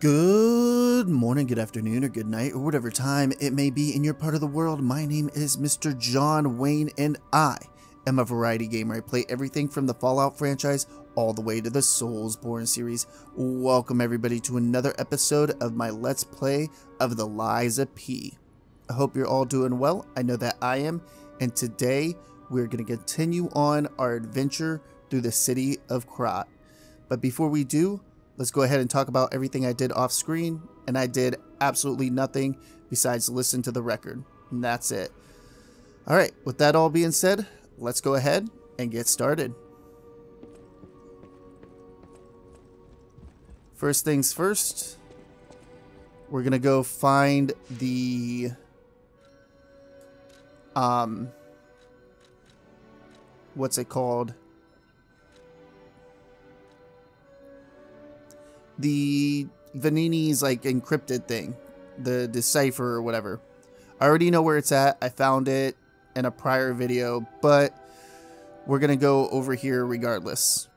Good morning, good afternoon, or good night, or whatever time it may be in your part of the world. My name is Mr. John Wayne, and I am a variety gamer. I play everything from the Fallout franchise all the way to the Soulsborne series. Welcome, everybody, to another episode of my Let's Play of the Lies of P. I hope you're all doing well. I know that I am, and today we're going to continue on our adventure through the city of Krat. But before we do, let's go ahead and talk about everything I did off screen. And I did absolutely nothing besides listen to the record. And that's it. All right, with that all being said, let's go ahead and get started. First things first, we're going to go find the um what's it called? The Venigni's like encrypted thing, the decipher or whatever. I already know where it's at. I found it in a prior video, but we're going to go over here regardless.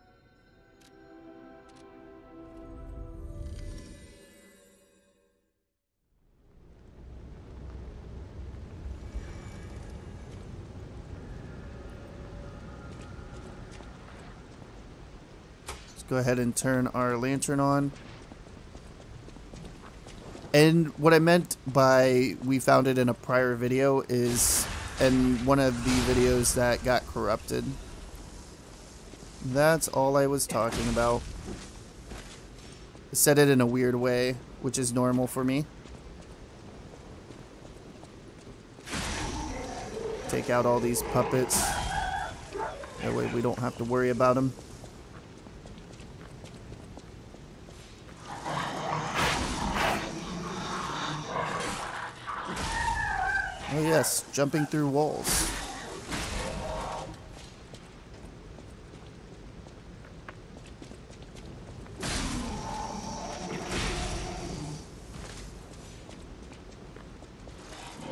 Let's go ahead and turn our lantern on. And what I meant by we found it in a prior video is in one of the videos that got corrupted. That's all I was talking about. I said it in a weird way, which is normal for me. Take out all these puppets. That way we don't have to worry about them. Yes, jumping through walls.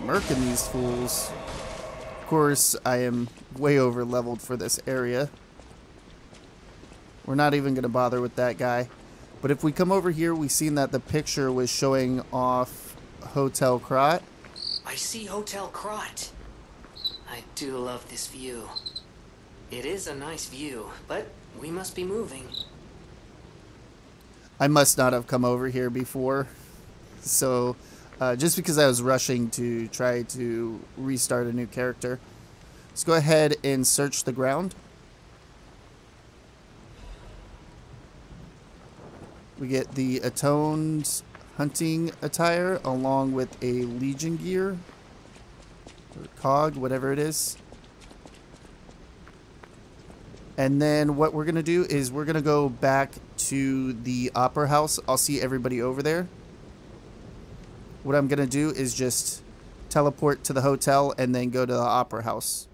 Murking these fools. Of course, I am way over leveled for this area. We're not even going to bother with that guy. But if we come over here, we seen that the picture was showing off Hotel Krat. See Hotel Krat. I do love this view. It is a nice view, but we must be moving. I must not have come over here before. So, uh, just because I was rushing to try to restart a new character. Let's go ahead and search the ground. We get the Atoned hunting attire along with a Legion gear or cog, whatever it is. And then what we're going to do is we're going to go back to the Opera House. I'll see everybody over there. What I'm going to do is just teleport to the hotel and then go to the Opera House.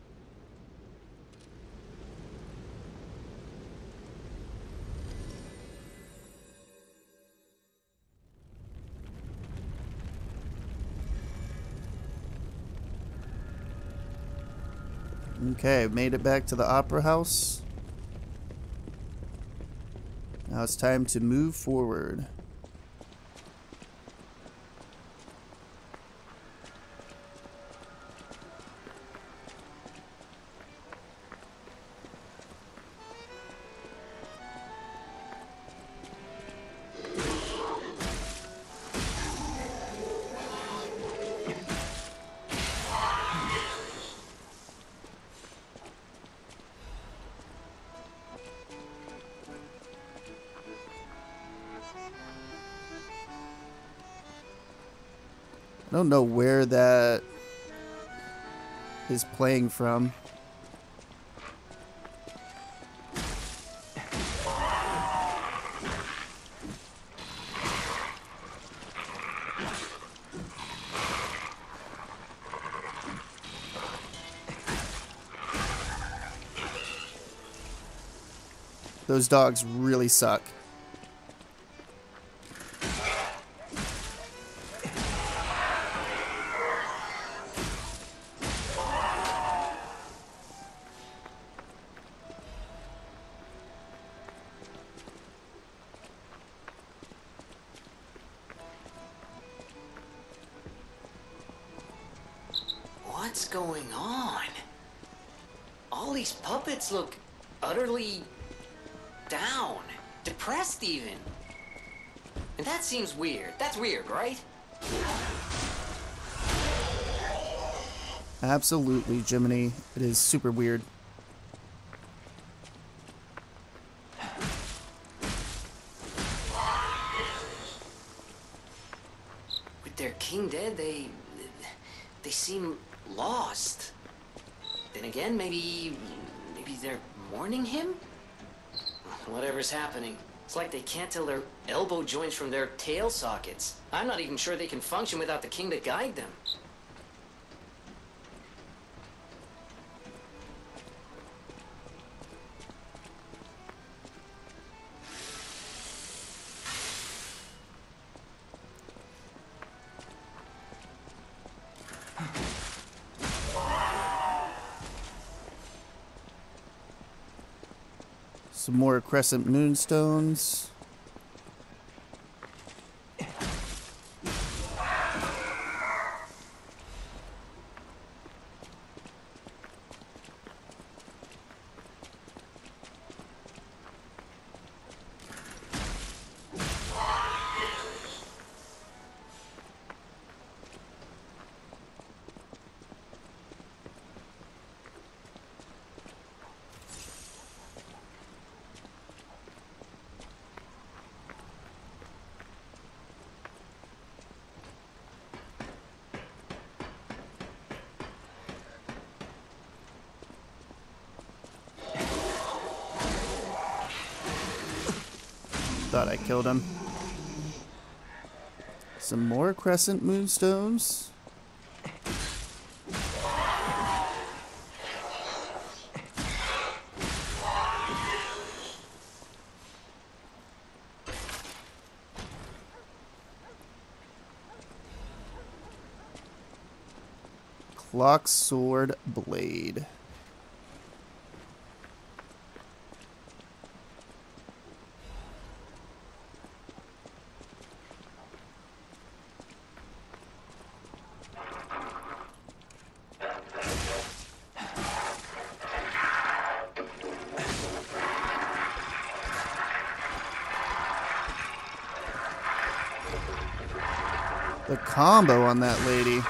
Okay, made it back to the Opera House. Now it's time to move forward. I don't know where that is playing from. Those dogs really suck. Absolutely, Jiminy. It is super weird. With their king dead, they they seem lost. Then again, maybe maybe they're mourning him? Whatever's happening. It's like they can't tell their elbow joints from their tail sockets. I'm not even sure they can function without the king to guide them. Crescent moonstones. Thought I killed him. Some more crescent moonstones. Clock sword blade. The combo on that lady.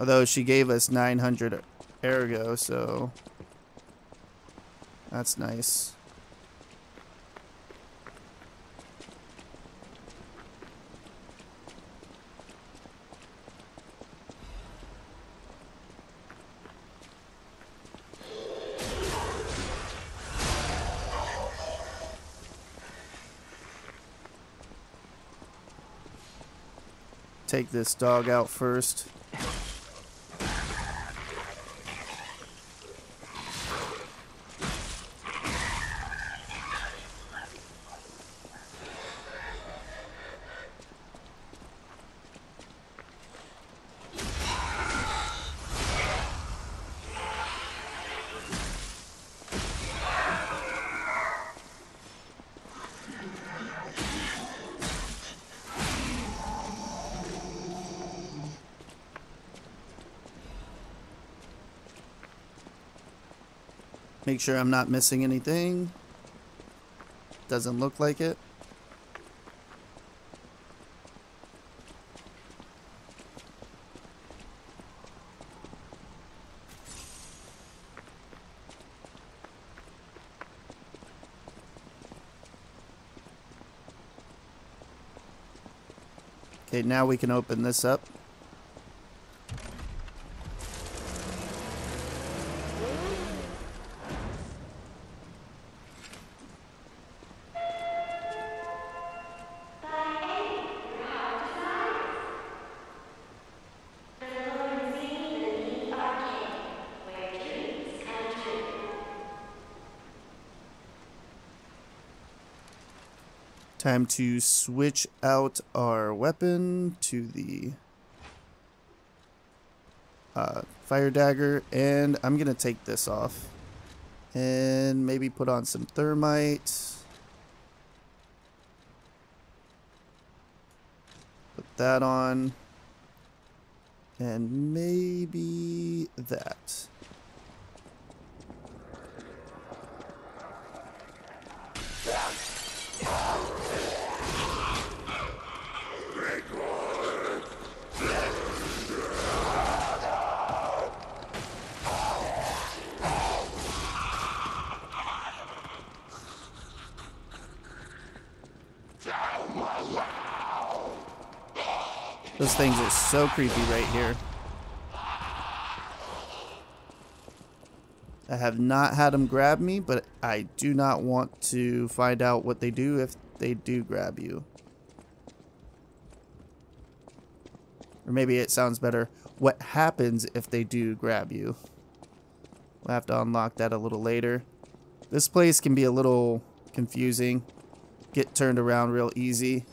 Although she gave us 900 ergo, so that's nice. Take this dog out first. Make sure I'm not missing anything. Doesn't look like it. Okay, now we can open this up. Time to switch out our weapon to the uh, fire dagger. And I'm going to take this off. And maybe put on some thermite. Put that on. And maybe that. Things are so creepy right here. I have not had them grab me, but I do not want to find out what they do if they do grab you. Or maybe it sounds better, what happens if they do grab you. We'll have to unlock that a little later. This place can be a little confusing. Get turned around real easy.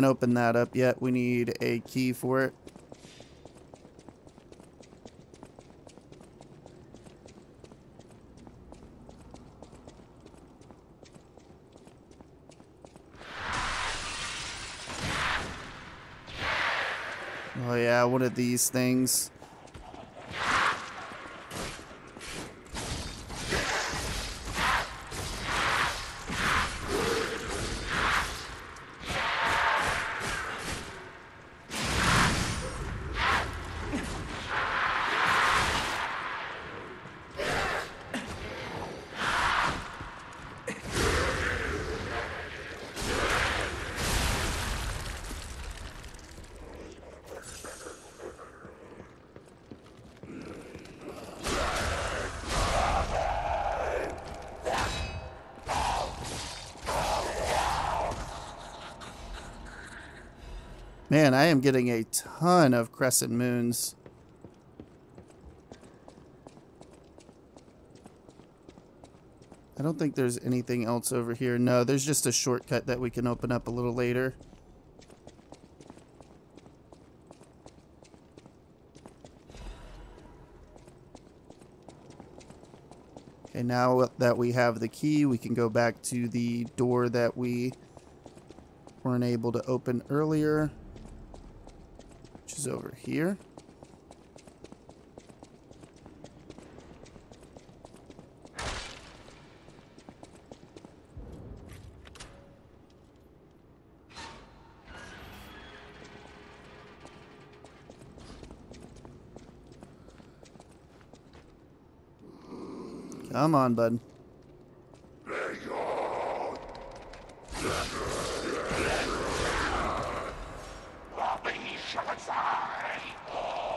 Can't open that up yet. We need a key for it. Oh yeah, one of these things. Man, I am getting a ton of crescent moons. I don't think there's anything else over here. No, there's just a shortcut that we can open up a little later. Okay, now that we have the key, we can go back to the door that we weren't able to open earlier is over here. Come on, bud. Shut up!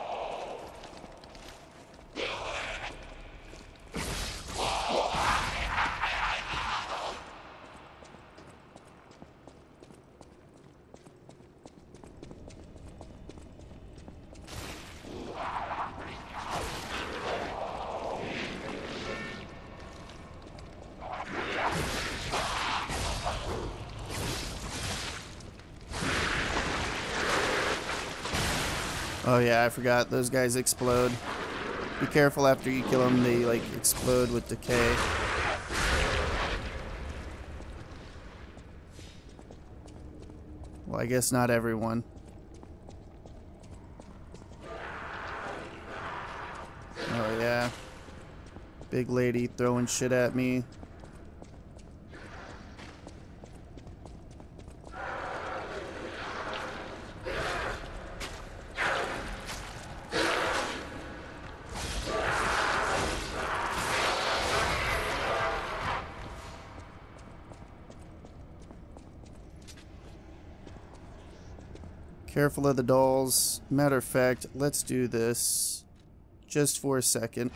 Oh yeah, I forgot. Those guys explode. Be careful after you kill them, they like explode with decay. Well, I guess not everyone. Oh yeah. Big lady throwing shit at me. Careful of the dolls. Matter of fact, let's do this just for a second.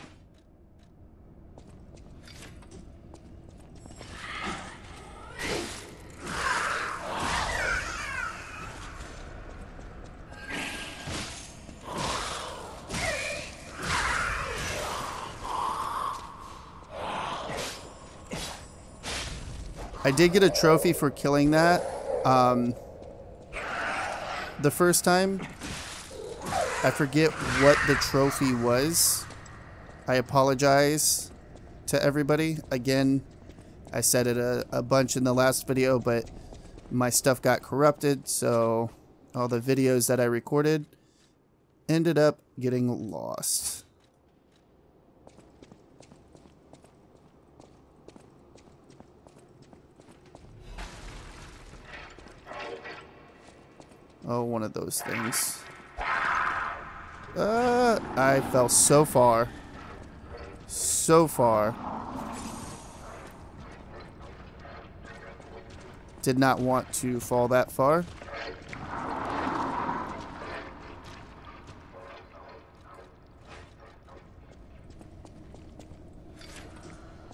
I did get a trophy for killing that. Um, the first time. I forget what the trophy was. I apologize to everybody. Again, I said it a, a bunch in the last video, but my stuff got corrupted, so all the videos that I recorded ended up getting lost. Oh, one of those things. Uh, I fell so far. So far. Did not want to fall that far.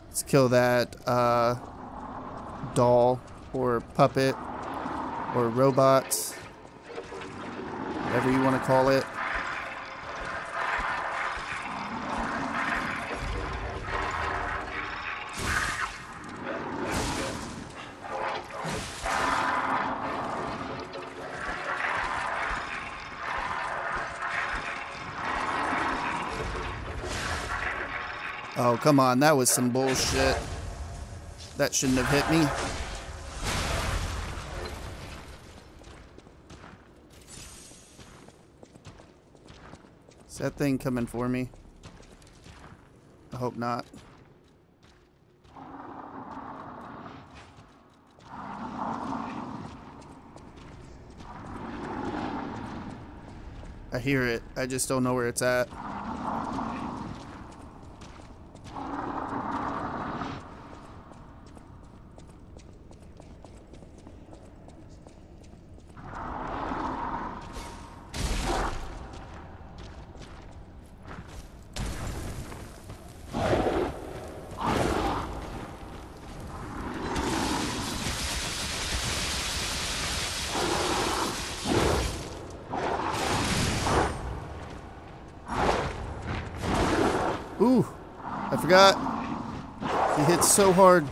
Let's kill that uh, doll or puppet or robot whatever you want to call it. Oh, come on. That was some bullshit. That shouldn't have hit me. That thing coming for me? I hope not. I hear it. I just don't know where it's at. Ooh, I forgot. He hits so hard.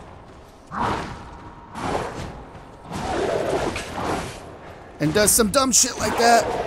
And does some dumb shit like that.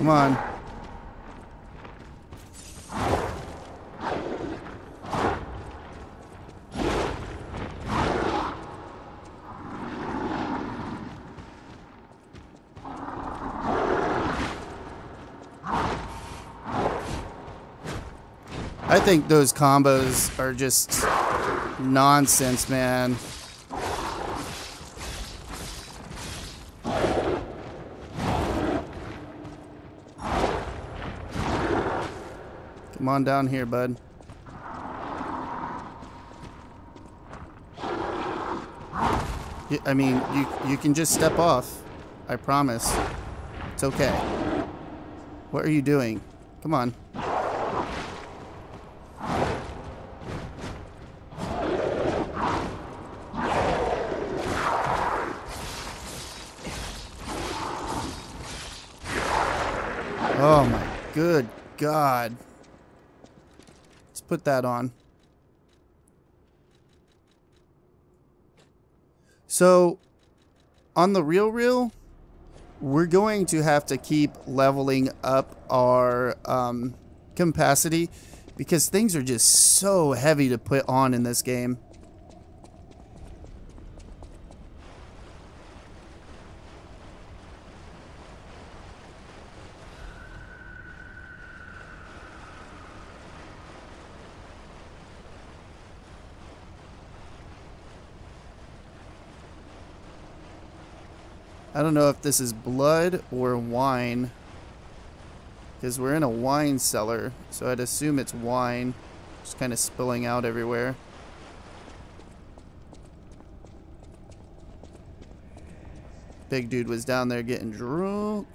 Come on. I think those combos are just nonsense, man. Come on down here, bud. I mean, you you can just step off. I promise. It's okay. What are you doing? Come on. Let's put that on. So, on the real real, we're going to have to keep leveling up our um, capacity because things are just so heavy to put on in this game. Don't know if this is blood or wine. Because we're in a wine cellar, so I'd assume it's wine. Just kind of spilling out everywhere. Big dude was down there getting drunk.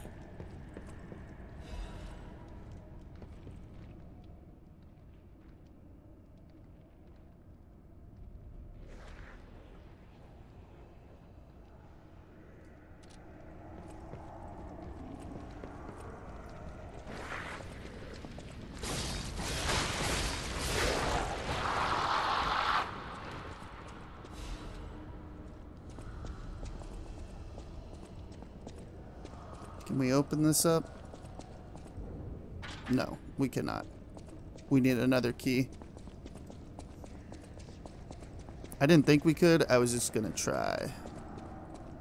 Can we open this up? No, we cannot. We need another key. I didn't think we could. I was just going to try.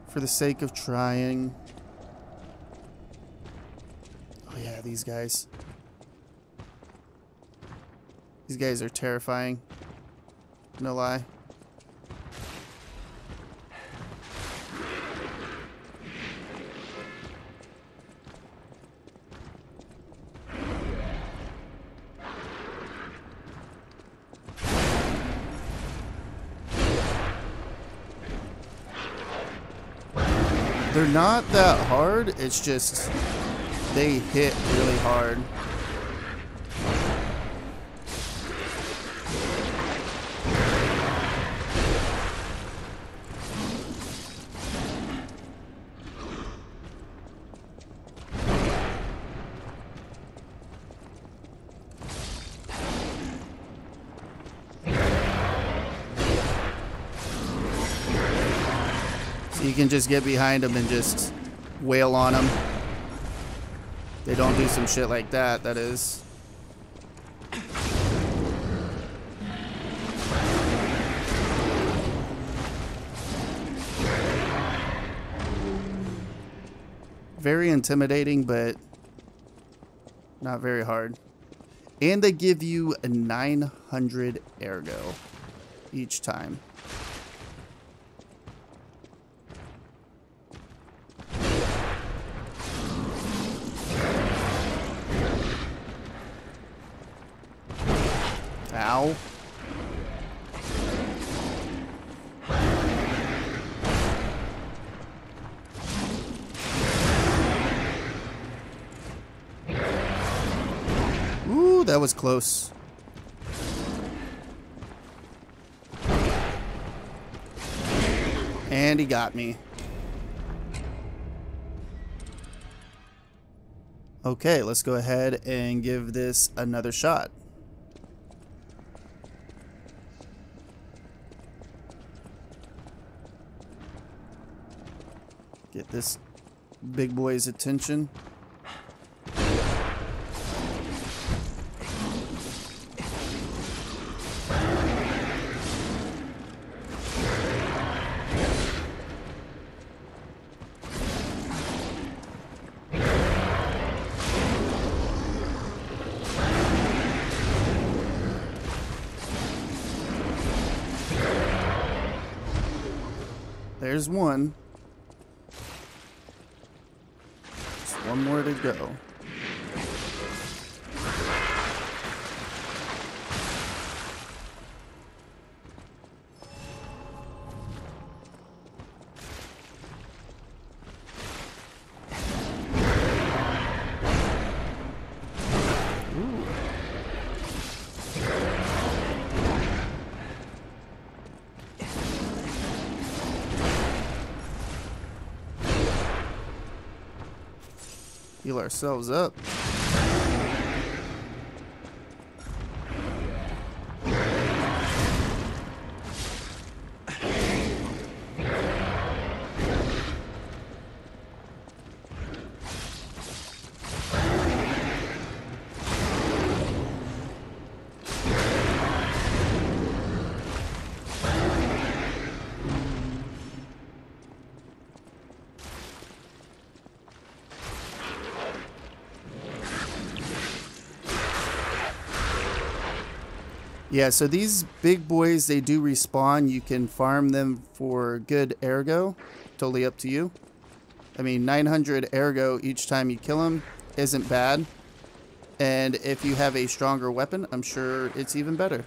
For the sake of trying. Oh yeah, these guys. These guys are terrifying. No lie. Not that hard, it's just they hit really hard. You can just get behind them and just wail on them. They don't do some shit like that, that is. Very intimidating, but not very hard. And they give you a 900 ergo each time. Was close. And he got me. Okay, let's go ahead and give this another shot. Get this big boy's attention. There's one. Just one more to go. Ourselves up. Yeah, so these big boys, they do respawn. You can farm them for good ergo. Totally up to you. I mean, 900 ergo each time you kill them isn't bad. And if you have a stronger weapon, I'm sure it's even better.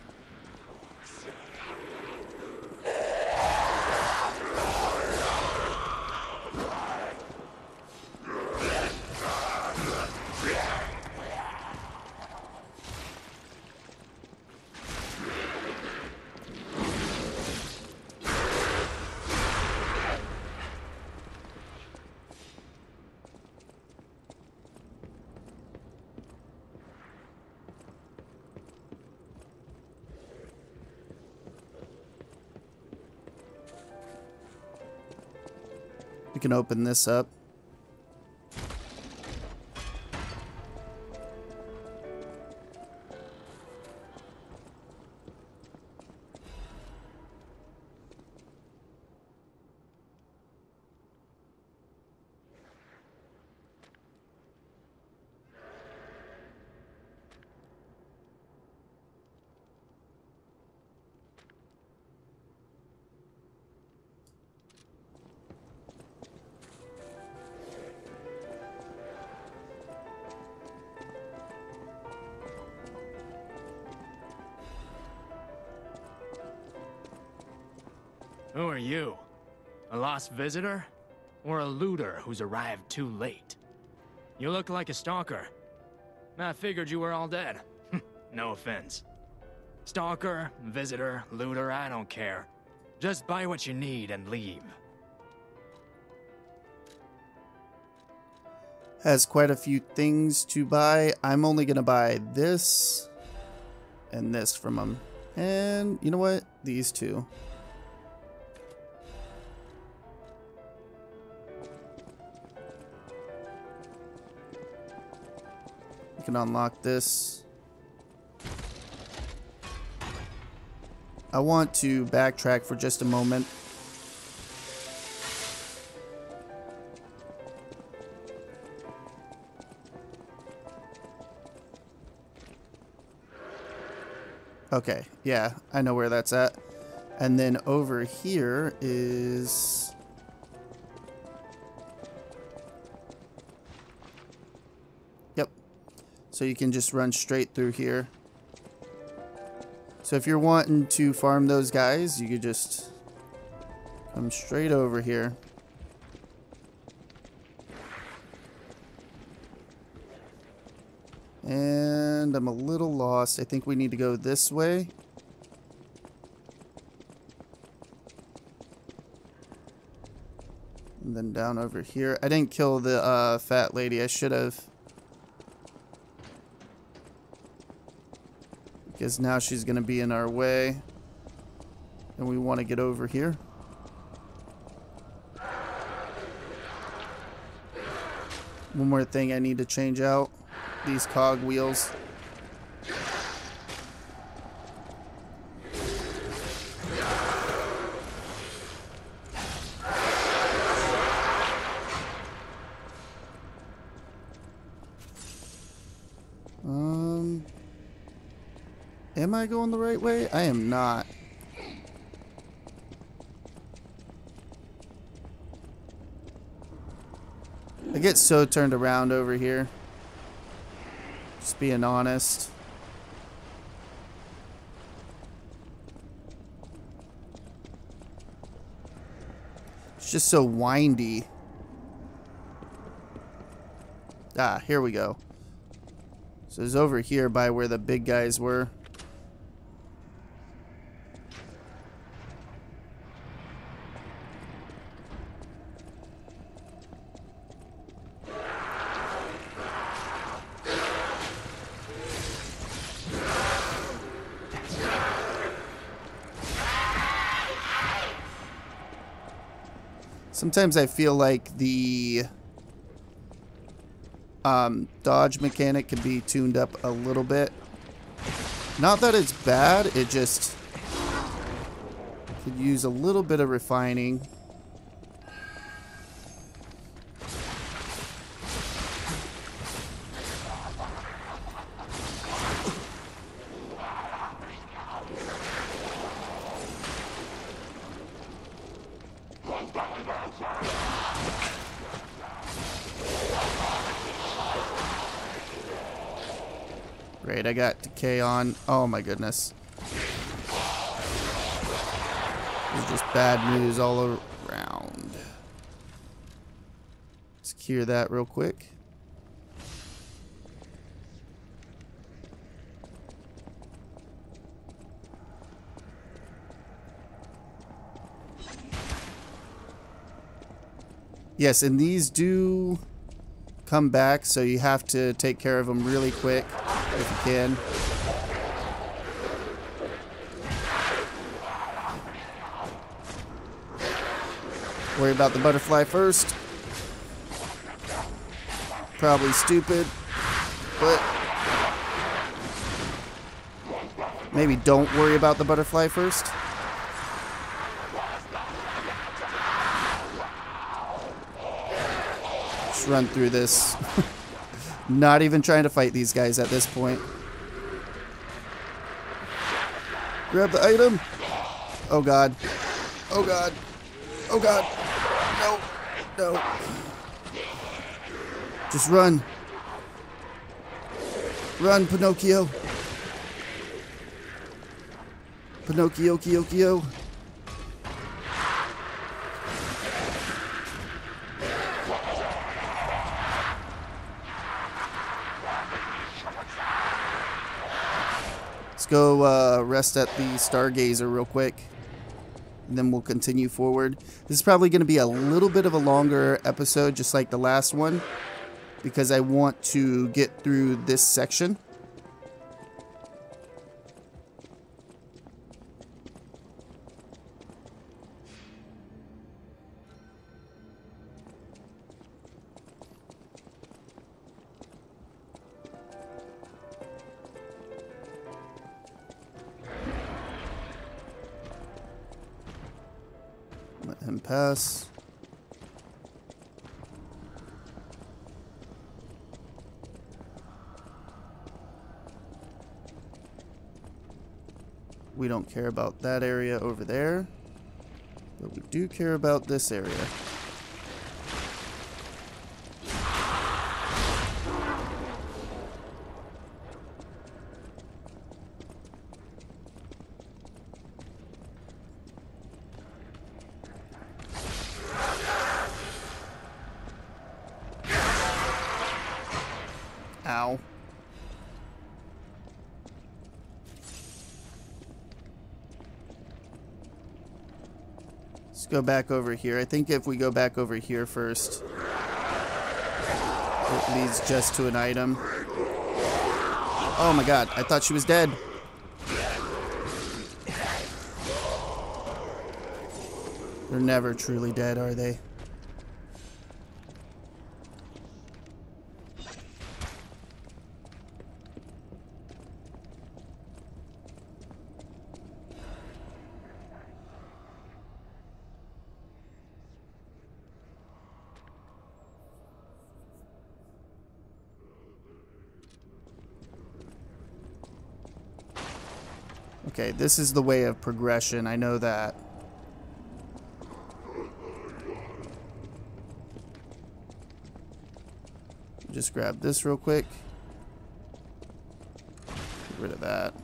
We can open this up. Visitor? Or a looter who's arrived too late? You look like a stalker. I figured you were all dead. no offense. Stalker, visitor, looter, I don't care. Just buy what you need and leave. Has quite a few things to buy. I'm only going to buy this and this from him. And you know what? These two. Can unlock this. I want to backtrack for just a moment. Okay, yeah, I know where that's at. And then over here is So you can just run straight through here. So if you're wanting to farm those guys, you could just come straight over here. And I'm a little lost. I think we need to go this way. And then down over here. I didn't kill the uh, fat lady. I should have. Because now she's going to be in our way. And we want to get over here. One more thing I need to change out. These cog wheels. Am I going the right way? I am not. I get so turned around over here. Just being honest. It's just so windy. Ah, here we go. So it's over here by where the big guys were. Sometimes I feel like the um, dodge mechanic can be tuned up a little bit. Not that it's bad, it just could use a little bit of refining. Great, I got decay on. Oh my goodness. There's just bad news all around. Let's cure that real quick. Yes, and these do come back, so you have to take care of them really quick if you can. Worry about the butterfly first. Probably stupid, but maybe don't worry about the butterfly first. Run through this. Not even trying to fight these guys at this point. Grab the item. Oh god. Oh god. Oh god. No. No. Just run. Run, Pinocchio. Pinocchio, Kyo, Let's go uh, rest at the Stargazer real quick. And then we'll continue forward. This is probably going to be a little bit of a longer episode, just like the last one. Because I want to get through this section. Care about that area over there. But we do care about this area. Ow. Let's go back over here. I think if we go back over here first, it leads just to an item. Oh my god, I thought she was dead. They're never truly dead, are they? Okay, this is the way of progression. I know that. Just grab this real quick. Get rid of that.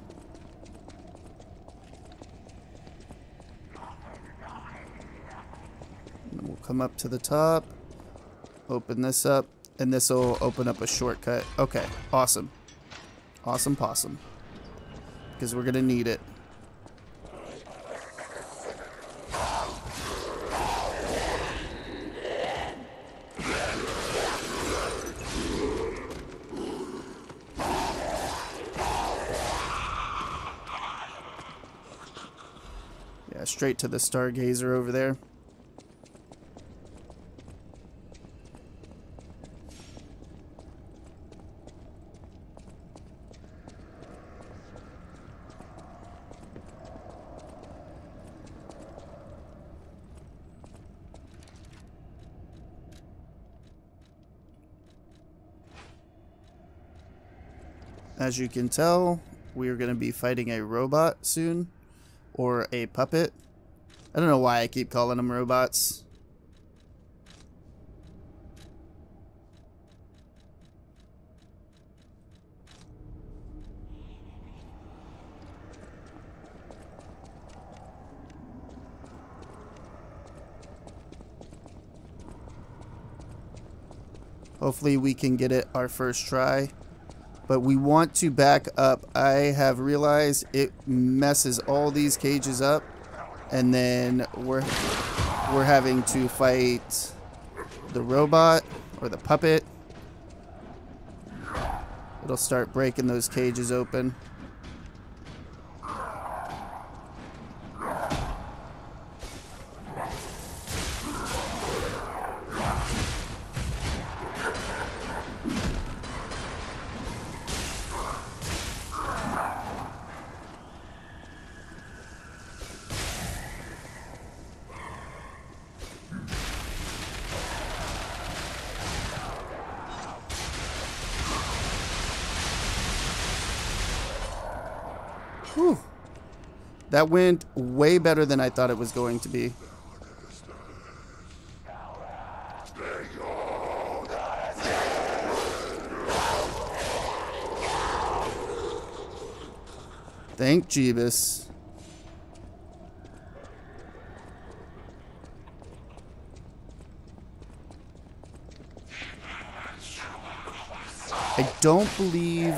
And we'll come up to the top. Open this up. And this will open up a shortcut. Okay, awesome. Awesome possum because we're going to need it. Yeah, straight to the Stargazer over there. As you can tell, we are going to be fighting a robot soon, or a puppet. I don't know why I keep calling them robots. Hopefully we can get it our first try. But we want to back up. I have realized it messes all these cages up. And then we're, we're having to fight the robot or the puppet. It'll start breaking those cages open. That went way better than I thought it was going to be. Thank Jeebus. I don't believe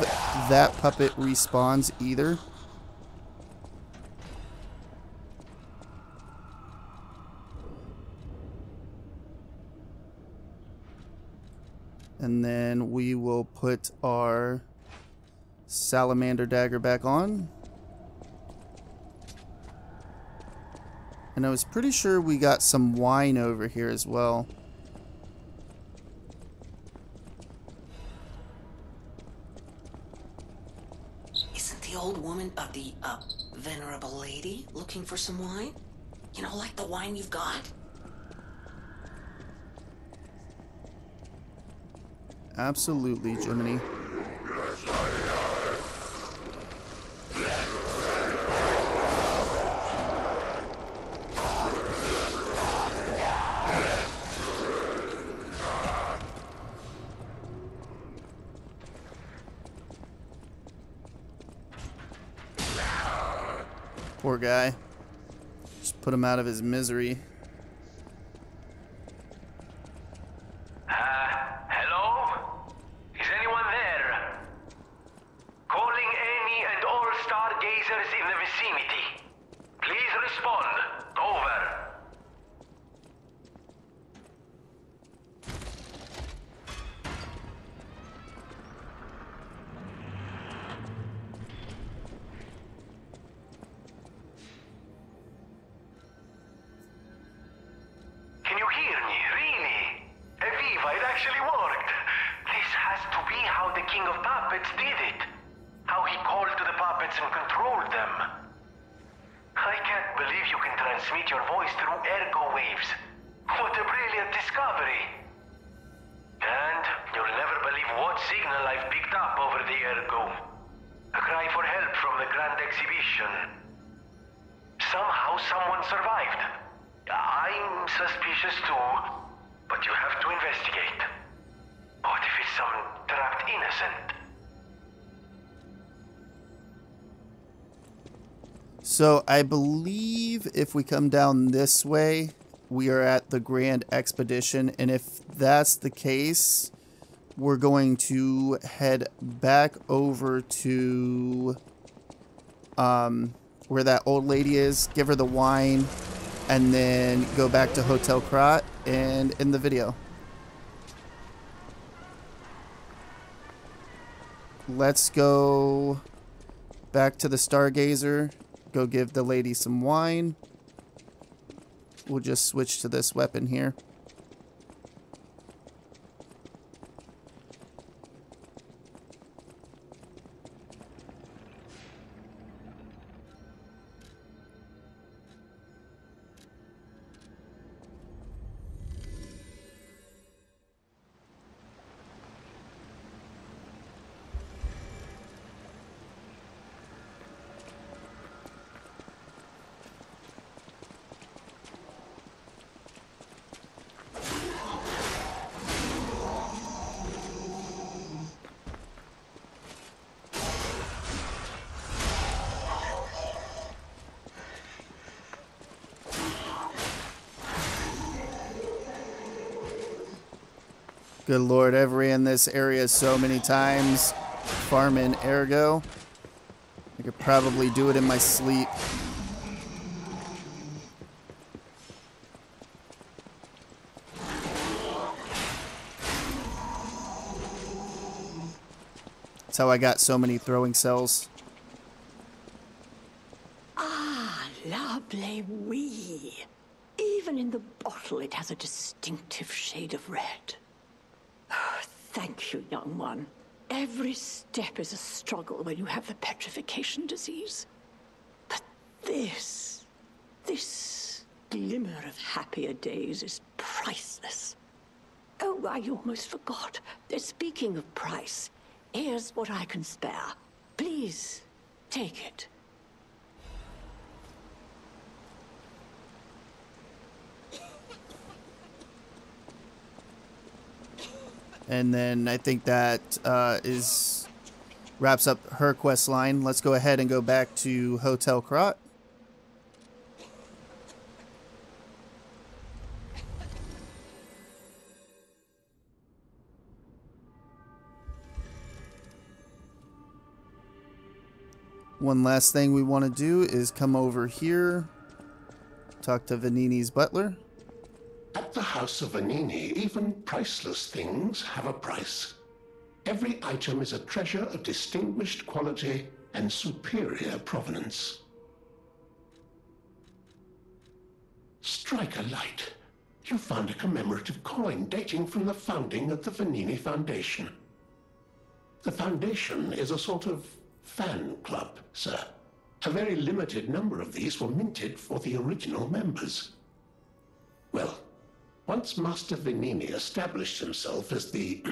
that puppet respawns either. And then we will put our salamander dagger back on. And I was pretty sure we got some wine over here as well. Isn't the old woman of the, uh, venerable lady looking for some wine? You know, like the wine you've got? Absolutely, Germany. Poor guy. Just put him out of his misery. Puppets did it. How he called to the puppets and controlled them. I can't believe you can transmit your voice through ergo waves. What a brilliant discovery. And you'll never believe what signal I've picked up over the ergo. A cry for help from the Grand Exhibition. Somehow someone survived. I'm suspicious too, but you have to investigate. What if it's some trapped innocent? So I believe if we come down this way, we are at the Grand Expedition. And if that's the case, we're going to head back over to um, where that old lady is, give her the wine, and then go back to Hotel Krat and in the video. Let's go back to the Stargazer, go give the lady some wine. We'll just switch to this weapon here. Good lord, I've ran this area so many times. Farming ergo. I could probably do it in my sleep. That's how I got so many throwing cells. Ah, lovely wee. Even in the bottle, it has a distinctive shade of red. Oh, thank you, young one. Every step is a struggle when you have the petrification disease. But this, this glimmer of happier days is priceless. Oh, I almost forgot. Speaking of price, here's what I can spare. Please, take it. And then I think that uh, is wraps up her quest line. Let's go ahead and go back to Hotel Krat. One last thing we want to do is come over here, talk to Venigni's butler. At the House of Venigni, even priceless things have a price. Every item is a treasure of distinguished quality and superior provenance. Strike a light. You found a commemorative coin dating from the founding of the Vanini Foundation. The Foundation is a sort of fan club, sir. A very limited number of these were minted for the original members. Well, once Master Venigni established himself as the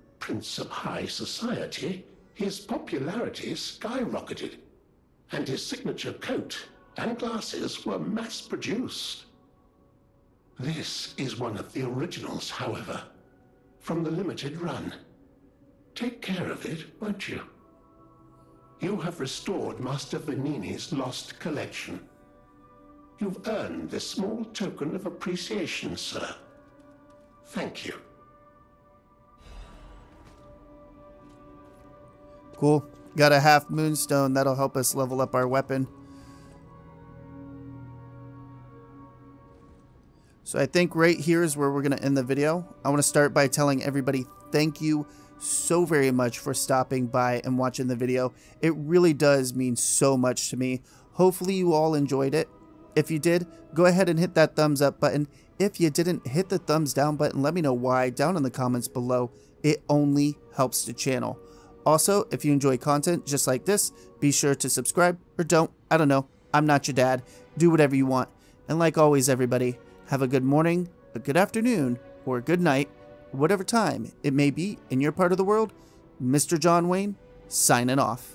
Prince of High Society, his popularity skyrocketed, and his signature coat and glasses were mass-produced. This is one of the originals, however, from the limited run. Take care of it, won't you? You have restored Master Venigni's lost collection. You've earned this small token of appreciation, sir. Thank you. Cool. Got a half moonstone. That'll help us level up our weapon. So I think right here is where we're going to end the video. I want to start by telling everybody thank you so very much for stopping by and watching the video. It really does mean so much to me. Hopefully you all enjoyed it. If you did, go ahead and hit that thumbs up button. If you didn't, hit the thumbs down button. Let me know why down in the comments below. It only helps the channel. Also, if you enjoy content just like this, be sure to subscribe or don't. I don't know. I'm not your dad. Do whatever you want. And like always, everybody, have a good morning, a good afternoon, or a good night, whatever time it may be in your part of the world. Mr. John Wayne, signing off.